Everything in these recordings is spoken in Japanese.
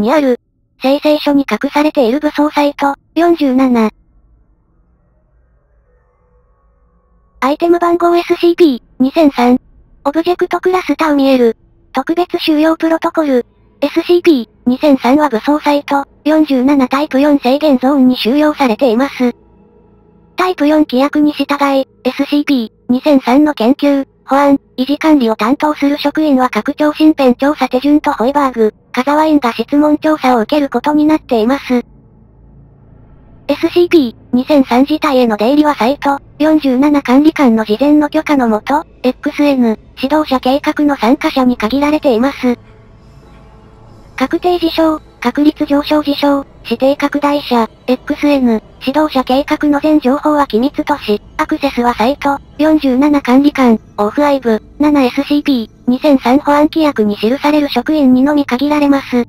にある、生成書に隠されている武装サイト、47。アイテム番号 SCP-2003。オブジェクトクラスタウミエル。特別収容プロトコル。SCP-2003 は武装サイト、47タイプ4制限ゾーンに収容されています。タイプ4規約に従い、SCP-2003 の研究、保安、維持管理を担当する職員は各庁身辺調査手順とホイバーグ、カザワインが質問調査を受けることになっています。SCP-2003 自体への出入りはサイト、47管理官の事前の許可のもと、XN、指導者計画の参加者に限られています。確定事象、確率上昇事象、指定拡大者、XN、指導者計画の全情報は機密とし、アクセスはサイト、47管理官、オフアイブ、7SCP、2003保安規約に記される職員にのみ限られます。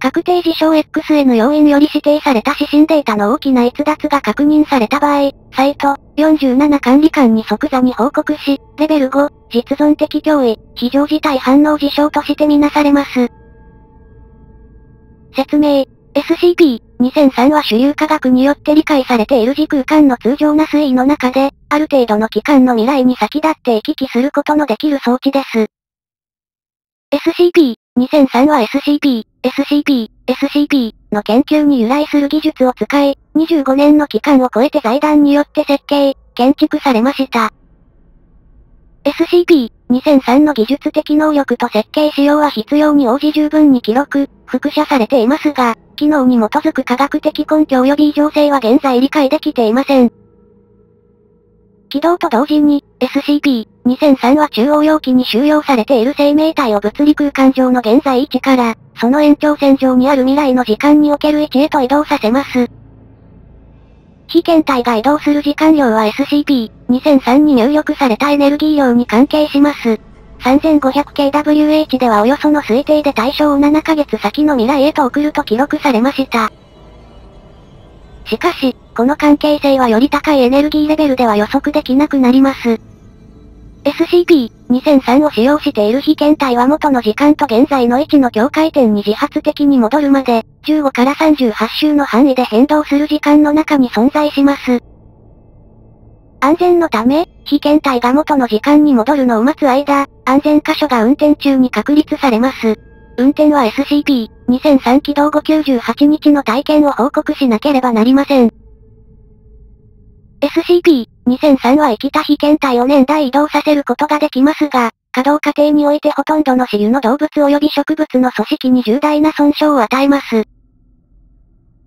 確定事象 XN 要因より指定された指針データの大きな逸脱が確認された場合、サイト、47管理官に即座に報告し、レベル5、実存的脅威、非常事態反応事象としてみなされます。説明。SCP-2003 は主流科学によって理解されている時空間の通常な推移の中で、ある程度の期間の未来に先立って行き来することのできる装置です。SCP-2003 は SCP、SCP、SCP の研究に由来する技術を使い、25年の期間を超えて財団によって設計、建築されました。SCP 2003の技術的能力と設計仕様は必要に応じ十分に記録、複写されていますが、機能に基づく科学的根拠及び異常性は現在理解できていません。起動と同時に、SCP-2003 は中央容器に収容されている生命体を物理空間上の現在位置から、その延長線上にある未来の時間における位置へと移動させます。被検体が移動する時間量は SCP-2003 に入力されたエネルギー量に関係します。3500kWh ではおよその推定で対象を7ヶ月先の未来へと送ると記録されました。しかし、この関係性はより高いエネルギーレベルでは予測できなくなります。SCP-2003 を使用している被験体は元の時間と現在の位置の境界点に自発的に戻るまで、15から38周の範囲で変動する時間の中に存在します。安全のため、被験体が元の時間に戻るのを待つ間、安全箇所が運転中に確立されます。運転は SCP-2003 起動後98日の体験を報告しなければなりません。SCP-2003 は生きた被験体を年代移動させることができますが、稼働過程においてほとんどの死油の動物及び植物の組織に重大な損傷を与えます。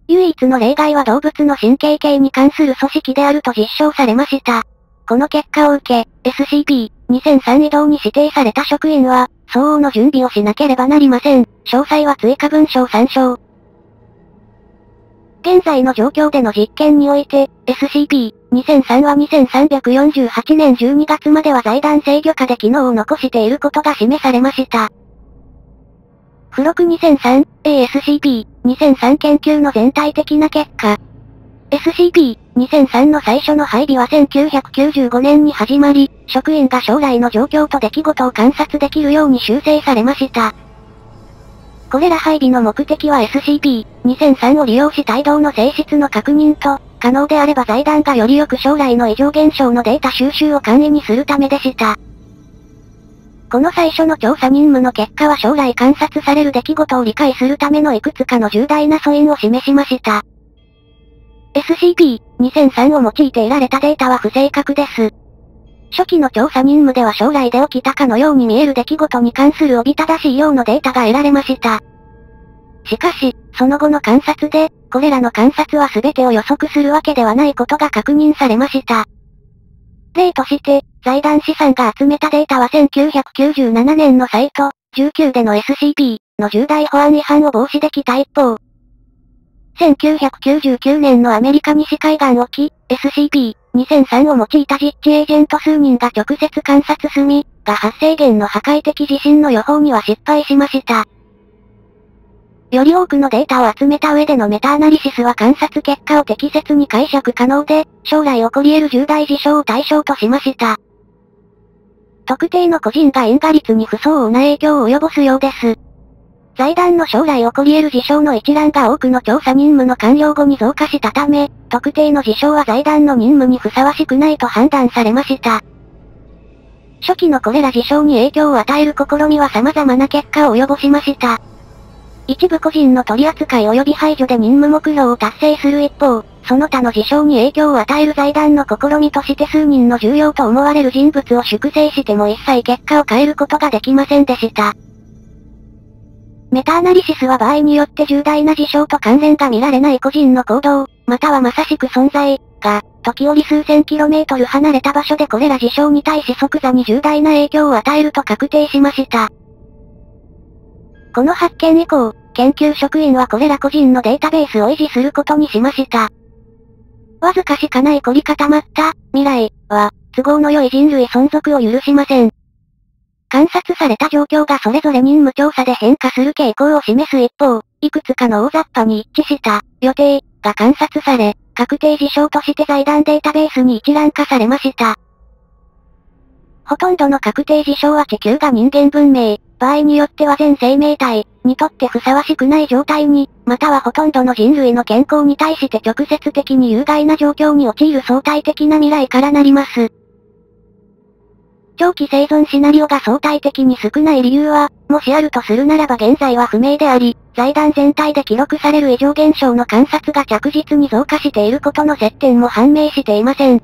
唯一の例外は動物の神経系に関する組織であると実証されました。この結果を受け、SCP-2003 移動に指定された職員は、相応の準備をしなければなりません。詳細は追加文章参照。現在の状況での実験において、SCP-2003 は2348年12月までは財団制御下で機能を残していることが示されました。付録2003、ASCP-2003 研究の全体的な結果。SCP-2003 の最初の配備は1995年に始まり、職員が将来の状況と出来事を観察できるように修正されました。これら配備の目的は SCP-2003 を利用し帯同の性質の確認と、可能であれば財団がよりよく将来の異常現象のデータ収集を簡易にするためでした。この最初の調査任務の結果は将来観察される出来事を理解するためのいくつかの重大な素因を示しました。SCP-2003 を用いて得られたデータは不正確です。初期の調査任務では将来で起きたかのように見える出来事に関するおびただしい量のデータが得られました。しかし、その後の観察で、これらの観察は全てを予測するわけではないことが確認されました。例として、財団資産が集めたデータは1997年のサイト、19での SCP の重大保安違反を防止できた一方、1999年のアメリカ西海岸沖、SCP-2003 を用いた実地エージェント数人が直接観察済み、が発生源の破壊的地震の予報には失敗しました。より多くのデータを集めた上でのメタアナリシスは観察結果を適切に解釈可能で、将来起こり得る重大事象を対象としました。特定の個人が因果率に不相応な影響を及ぼすようです。財団の将来起こり得る事象の一覧が多くの調査任務の完了後に増加したため、特定の事象は財団の任務にふさわしくないと判断されました。初期のこれら事象に影響を与える試みは様々な結果を及ぼしました。一部個人の取り扱い及び排除で任務目標を達成する一方、その他の事象に影響を与える財団の試みとして数人の重要と思われる人物を粛清しても一切結果を変えることができませんでした。メタアナリシスは場合によって重大な事象と関連が見られない個人の行動、またはまさしく存在、が、時折数千キロメートル離れた場所でこれら事象に対し即座に重大な影響を与えると確定しました。この発見以降、研究職員はこれら個人のデータベースを維持することにしました。わずかしかない凝り固まった、未来、は、都合の良い人類存続を許しません。観察された状況がそれぞれ任務調査で変化する傾向を示す一方、いくつかの大雑把に一致した、予定、が観察され、確定事象として財団データベースに一覧化されました。ほとんどの確定事象は地球が人間文明、場合によっては全生命体、にとってふさわしくない状態に、またはほとんどの人類の健康に対して直接的に有害な状況に陥る相対的な未来からなります。長期生存シナリオが相対的に少ない理由は、もしあるとするならば現在は不明であり、財団全体で記録される異常現象の観察が着実に増加していることの接点も判明していません。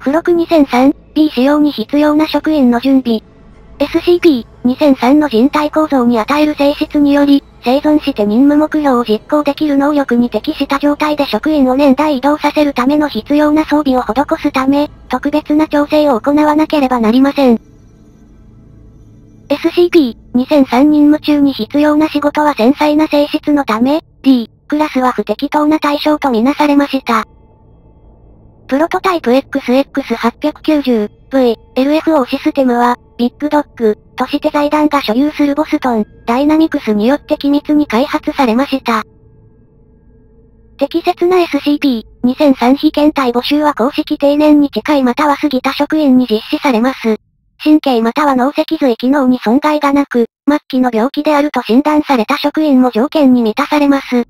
付録 2003B 使用に必要な職員の準備。SCP-2003 の人体構造に与える性質により、生存して任務目標を実行できる能力に適した状態で職員を年代移動させるための必要な装備を施すため、特別な調整を行わなければなりません。SCP-2003 任務中に必要な仕事は繊細な性質のため、D、クラスは不適当な対象とみなされました。プロトタイプ XX890V、LFO システムは、ビッグドッグ、として財団が所有するボストン、ダイナミクスによって機密に開発されました。適切な SCP-2003 被検体募集は公式定年に近いまたは過ぎた職員に実施されます。神経または脳脊髄機能に損害がなく、末期の病気であると診断された職員も条件に満たされます。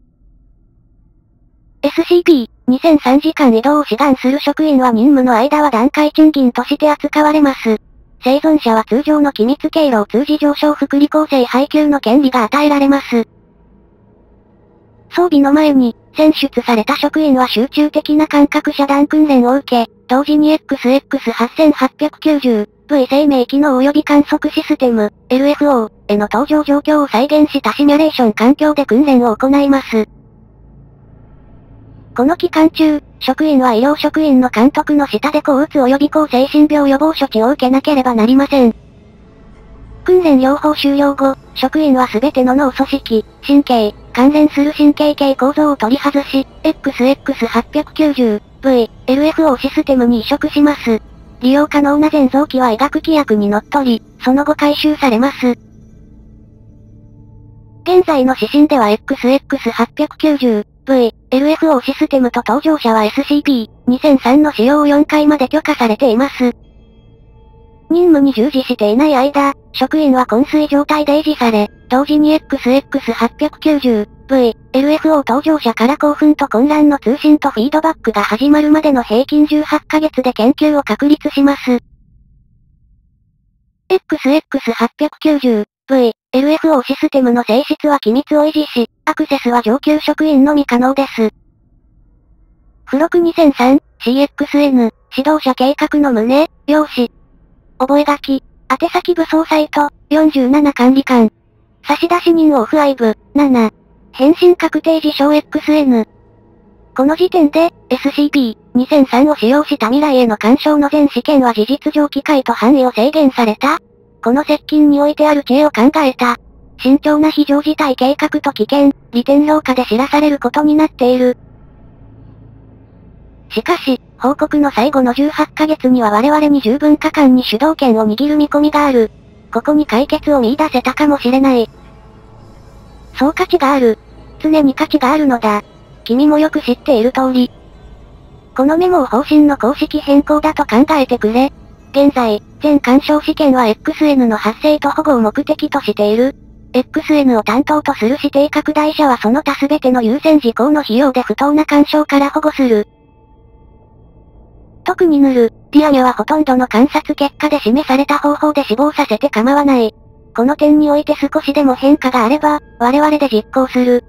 SCP-2003 時間移動を志願する職員は任務の間は段階賃金として扱われます。生存者は通常の機密経路を通じ上昇福利厚生配給の権利が与えられます。装備の前に、選出された職員は集中的な感覚遮断訓練を受け、同時に XX8890、V 生命機能及び観測システム、LFO への登場状況を再現したシミュレーション環境で訓練を行います。この期間中、職員は医療職員の監督の下で抗うつ及び抗精神病予防処置を受けなければなりません。訓練療法終了後、職員はすべての脳組織、神経、関連する神経系構造を取り外し、XX890、V、LFO システムに移植します。利用可能な全臓器は医学規約にのっとり、その後回収されます。現在の指針では XX890、V、LFO システムと搭乗者は SCP-2003 の使用を4回まで許可されています。任務に従事していない間、職員は昏睡状態で維持され、同時に XX890、V、LFO 搭乗者から興奮と混乱の通信とフィードバックが始まるまでの平均18ヶ月で研究を確立します。XX890、V、LFO システムの性質は機密を維持し、アクセスは上級職員のみ可能です。付録 2003-CXN、指導者計画の旨、用紙。覚書。宛先武装サイト、47管理官。差出人オフアイブ、7。返信確定事象 XN。この時点で、SCP-2003 を使用した未来への干渉の全試験は事実上機械と範囲を制限された。この接近においてある知恵を考えた。慎重な非常事態計画と危険、利点評価で知らされることになっている。しかし、報告の最後の18ヶ月には我々に十分果敢に主導権を握る見込みがある。ここに解決を見出せたかもしれない。そう価値がある。常に価値があるのだ。君もよく知っている通り。このメモを方針の公式変更だと考えてくれ。現在、全干渉試験は XN の発生と保護を目的としている。XN を担当とする指定拡大者はその他すべての優先事項の費用で不当な干渉から保護する。特にヌル、ディアニャはほとんどの観察結果で示された方法で死亡させて構わない。この点において少しでも変化があれば、我々で実行する。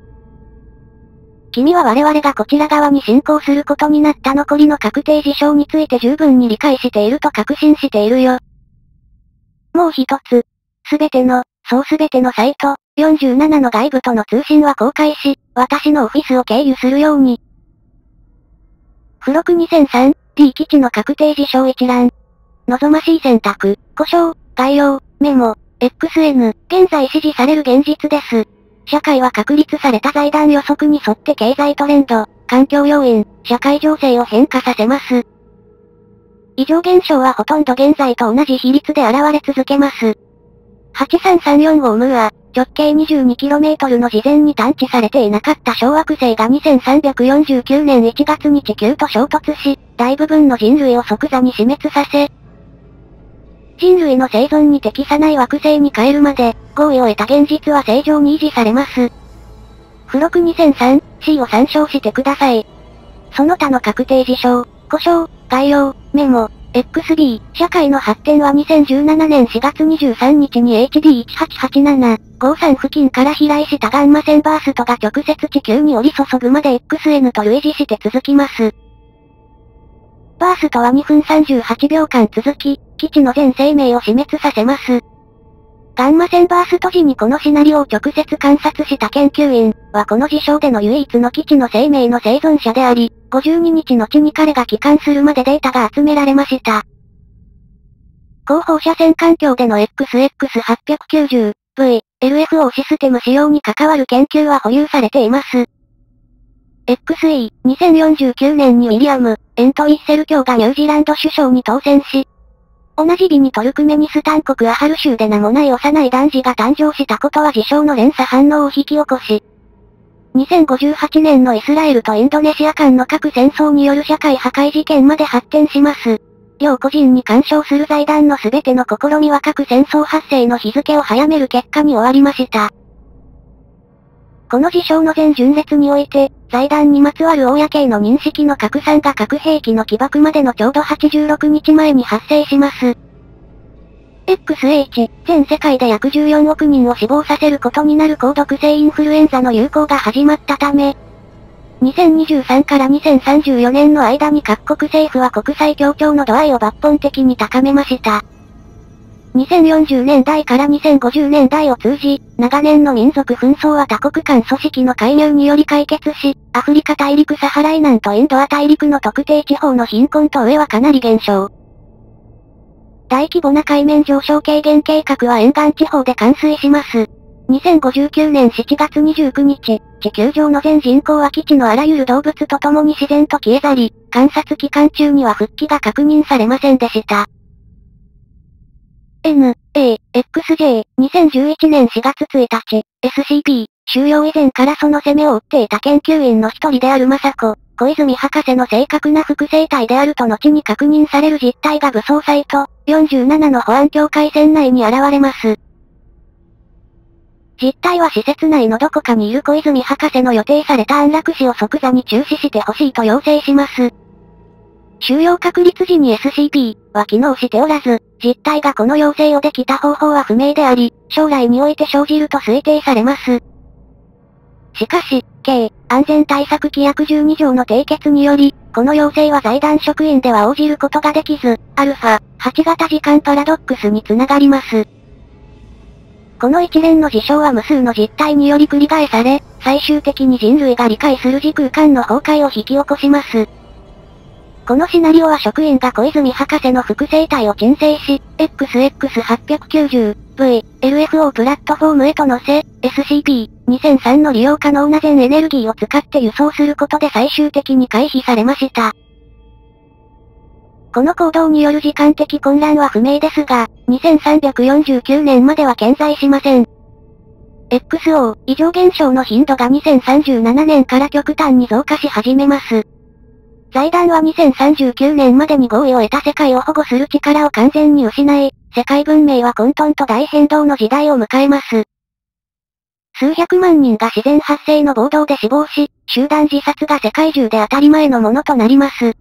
君は我々がこちら側に進行することになった残りの確定事象について十分に理解していると確信しているよ。もう一つ。すべての、そうすべてのサイト、47の外部との通信は公開し、私のオフィスを経由するように。付録 2003D 基地の確定事象一覧。望ましい選択、故障、概要、メモ、XN、現在支持される現実です。社会は確立された財団予測に沿って経済トレンド、環境要因、社会情勢を変化させます。異常現象はほとんど現在と同じ比率で現れ続けます。8334号ムーア、直径 22km の事前に探知されていなかった小惑星が2349年1月に地球と衝突し、大部分の人類を即座に死滅させ、人類の生存に適さない惑星に変えるまで、合意を得た現実は正常に維持されます。付録 2003C を参照してください。その他の確定事象、故障、概要、メモ、XB、社会の発展は2017年4月23日に HD1887、53付近から飛来したガンマ線バーストが直接地球に降り注ぐまで XN と類似して続きます。バーストは2分38秒間続き、基地の全生命を死滅させます。ガンマ線バースト時にこのシナリオを直接観察した研究員はこの事象での唯一の基地の生命の生存者であり、52日後に彼が帰還するまでデータが集められました。後方車線環境での XX890V、LFO システム使用に関わる研究は保有されています。XE、2049年にウィリアム、エントイッセル教がニュージーランド首相に当選し、同じ日にトルクメニスタン国アハル州で名もない幼い男児が誕生したことは事象の連鎖反応を引き起こし、2058年のイスラエルとインドネシア間の核戦争による社会破壊事件まで発展します。両個人に干渉する財団の全ての試みは核戦争発生の日付を早める結果に終わりました。この事象の全順列において、財団にまつわる公への認識の拡散が核兵器の起爆までのちょうど86日前に発生します。XH、全世界で約14億人を死亡させることになる高毒性インフルエンザの流行が始まったため、2023から2034年の間に各国政府は国際協調の度合いを抜本的に高めました。2040年代から2050年代を通じ、長年の民族紛争は多国間組織の介入により解決し、アフリカ大陸サハライナンとインドア大陸の特定地方の貧困と上はかなり減少。大規模な海面上昇軽減計画は沿岸地方で完遂します。2059年7月29日、地球上の全人口は基地のあらゆる動物と共に自然と消え去り、観察期間中には復帰が確認されませんでした。N、A、XJ、2011年4月1日、SCP、収容以前からその攻めを打っていた研究員の一人である雅子、小泉博士の正確な複製体であると後に確認される実態が武装サイト、47の保安境界線内に現れます。実態は施設内のどこかにいる小泉博士の予定された安楽死を即座に中止してほしいと要請します。収容確立時に SCP は機能しておらず、実態がこの要請をできた方法は不明であり、将来において生じると推定されます。しかし、K、安全対策規約12条の締結により、この要請は財団職員では応じることができず、アルファ、8型時間パラドックスにつながります。この一連の事象は無数の実態により繰り返され、最終的に人類が理解する時空間の崩壊を引き起こします。このシナリオは職員が小泉博士の複製体を鎮静し、XX890V、LFO プラットフォームへと乗せ、SCP-2003 の利用可能な全エネルギーを使って輸送することで最終的に回避されました。この行動による時間的混乱は不明ですが、2349年までは健在しません。XO、異常現象の頻度が2037年から極端に増加し始めます。財団は2039年までに合意を得た世界を保護する力を完全に失い、世界文明は混沌と大変動の時代を迎えます。数百万人が自然発生の暴動で死亡し、集団自殺が世界中で当たり前のものとなります。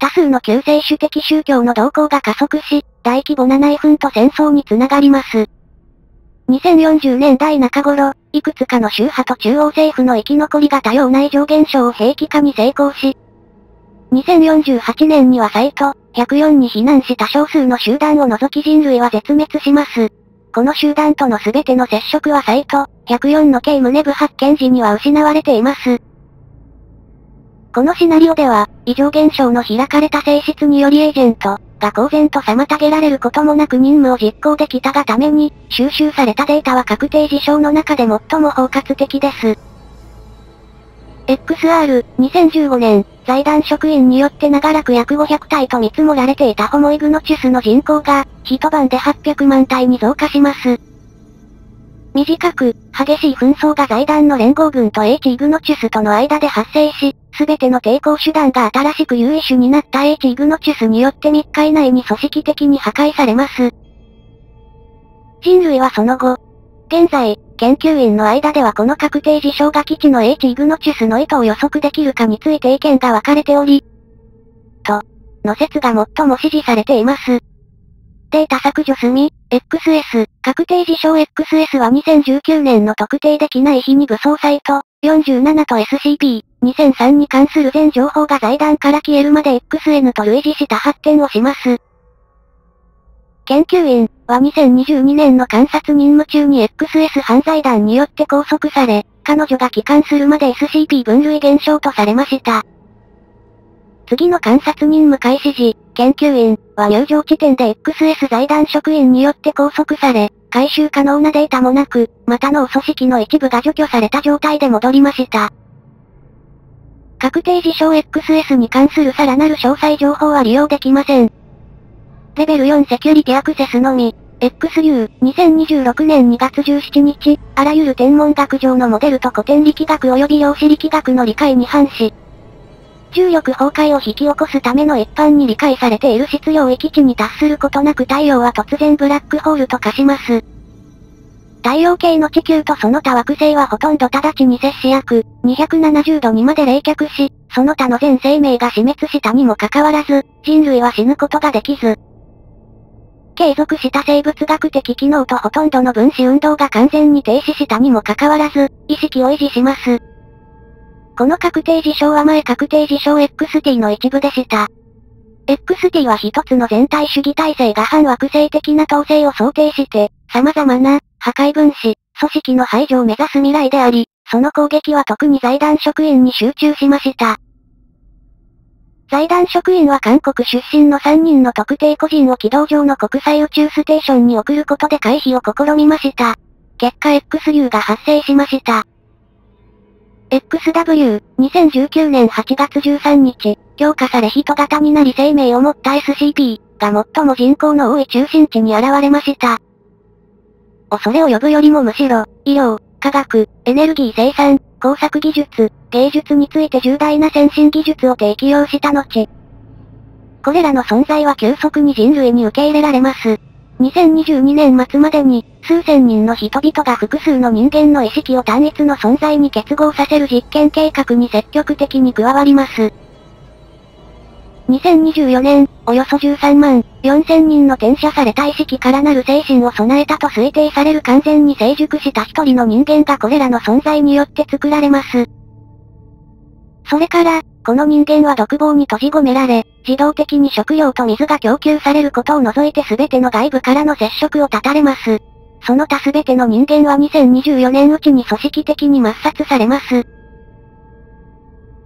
多数の救世主的宗教の動向が加速し、大規模な内紛と戦争につながります。2040年代中頃、いくつかの宗派と中央政府の生き残りが多様な異常現象を兵器化に成功し、2048年にはサイト、104に避難した少数の集団を除き人類は絶滅します。この集団との全ての接触はサイト、104の軽胸部発見時には失われています。このシナリオでは、異常現象の開かれた性質によりエージェントが公然と妨げられることもなく任務を実行できたがために、収集されたデータは確定事象の中で最も包括的です。XR、2015年、財団職員によって長らく約500体と見積もられていたホモイグノチュスの人口が、一晩で800万体に増加します。短く、激しい紛争が財団の連合軍と H イグノチュスとの間で発生し、すべての抵抗手段が新しく優位種になった H イグノチュスによって3日以内に組織的に破壊されます。人類はその後、現在、研究員の間ではこの確定事象が基地の H イグノチュスの意図を予測できるかについて意見が分かれており、と、の説が最も支持されています。データ削除済み、XS、確定事象 XS は2019年の特定できない日に武装サイト、47と SCP、2003に関する全情報が財団から消えるまで XN と類似した発展をします。研究員は2022年の観察任務中に XS 犯罪団によって拘束され、彼女が帰還するまで SCP 分類減少とされました。次の観察任務開始時、研究員は入場地点で XS 財団職員によって拘束され、回収可能なデータもなく、またのお組織の一部が除去された状態で戻りました。確定事象 XS に関するさらなる詳細情報は利用できません。レベル4セキュリティアクセスのみ。XU、2026年2月17日、あらゆる天文学上のモデルと古典力学及び量子力学の理解に反し、重力崩壊を引き起こすための一般に理解されている質量域値に達することなく太陽は突然ブラックホールと化します。太陽系の地球とその他惑星はほとんど直ちに接し約、270度にまで冷却し、その他の全生命が死滅したにもかかわらず、人類は死ぬことができず、継続した生物学的機能とほとんどの分子運動が完全に停止したにもかかわらず、意識を維持します。この確定事象は前確定事象 XT の一部でした。XT は一つの全体主義体制が反惑星的な統制を想定して、様々な、破壊分子、組織の排除を目指す未来であり、その攻撃は特に財団職員に集中しました。財団職員は韓国出身の3人の特定個人を軌道上の国際宇宙ステーションに送ることで回避を試みました。結果 XU が発生しました。XW、2019年8月13日、強化され人型になり生命を持った SCP が最も人口の多い中心地に現れました。恐れを呼ぶよりもむしろ、医療、科学、エネルギー生産、工作技術、芸術について重大な先進技術を提供した後、これらの存在は急速に人類に受け入れられます。2022年末までに、数千人の人々が複数の人間の意識を単一の存在に結合させる実験計画に積極的に加わります。2024年、およそ13万4000人の転写された意識からなる精神を備えたと推定される完全に成熟した一人の人間がこれらの存在によって作られます。それから、この人間は独房に閉じ込められ、自動的に食料と水が供給されることを除いて全ての外部からの接触を断たれます。その他全ての人間は2024年うちに組織的に抹殺されます。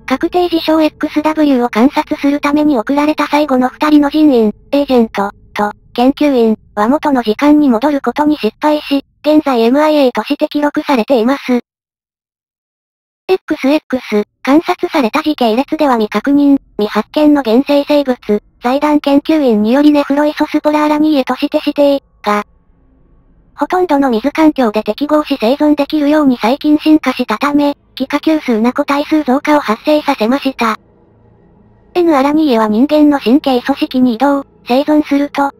確定事象 XW を観察するために送られた最後の二人の人員、エージェント、と、研究員、は元の時間に戻ることに失敗し、現在 MIA として記録されています。XX、観察された時系列では未確認、未発見の原生生物、財団研究員によりネフロイソスポラーラニーエとして指定、が、ほとんどの水環境で適合し生存できるように最近進化したため、気化級数な個体数増加を発生させました。N アラニーエは人間の神経組織に移動、生存すると、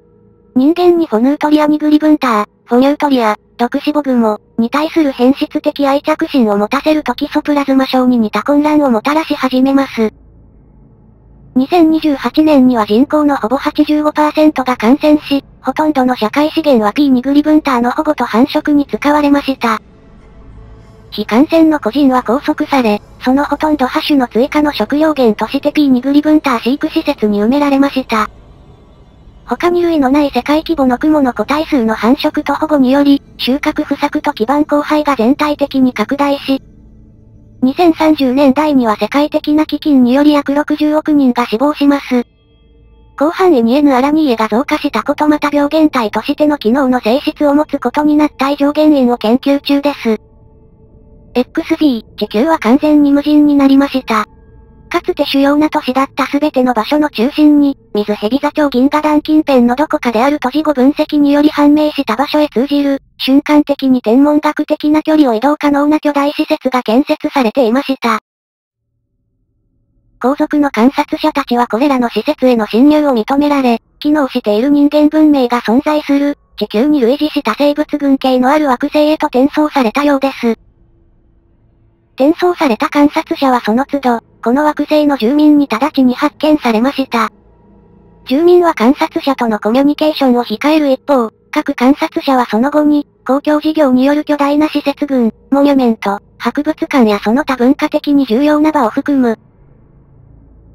人間にフォヌートリアニグリブンター、フォニュートリア、毒死母雲に対する変質的愛着心を持たせるトキソプラズマ症に似た混乱をもたらし始めます。2028年には人口のほぼ85%が感染し、ほとんどの社会資源は P ニグリブンターの保護と繁殖に使われました。非感染の個人は拘束され、そのほとんどハ種の追加の食料源として P ニグリブンター飼育施設に埋められました。他に類のない世界規模の雲の個体数の繁殖と保護により、収穫不作と基盤荒廃が全体的に拡大し、2030年代には世界的な基金により約60億人が死亡します。広範囲に N アラニーエが増加したことまた病原体としての機能の性質を持つことになった異常原因を研究中です。XB、地球は完全に無人になりました。かつて主要な都市だった全ての場所の中心に、水蛇座町銀河団近辺のどこかである都市語分析により判明した場所へ通じる、瞬間的に天文学的な距離を移動可能な巨大施設が建設されていました。皇族の観察者たちはこれらの施設への侵入を認められ、機能している人間文明が存在する、地球に類似した生物群系のある惑星へと転送されたようです。転送された観察者はその都度、この惑星の住民に直ちに発見されました。住民は観察者とのコミュニケーションを控える一方、各観察者はその後に、公共事業による巨大な施設群、モニュメント、博物館やその他文化的に重要な場を含む。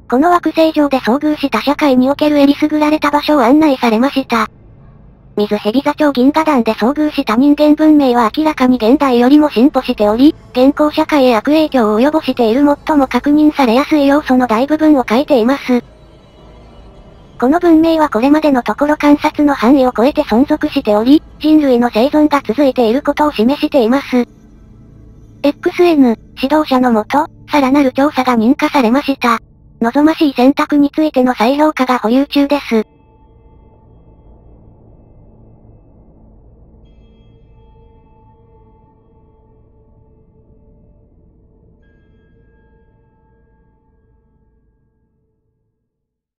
この惑星上で遭遇した社会におけるえりすぐられた場所を案内されました。水蛇座町銀河団で遭遇した人間文明は明らかに現代よりも進歩しており、現行社会へ悪影響を及ぼしている最も確認されやすい要素の大部分を書いています。この文明はこれまでのところ観察の範囲を超えて存続しており、人類の生存が続いていることを示しています。XN、指導者のもと、さらなる調査が認可されました。望ましい選択についての再評価が保有中です。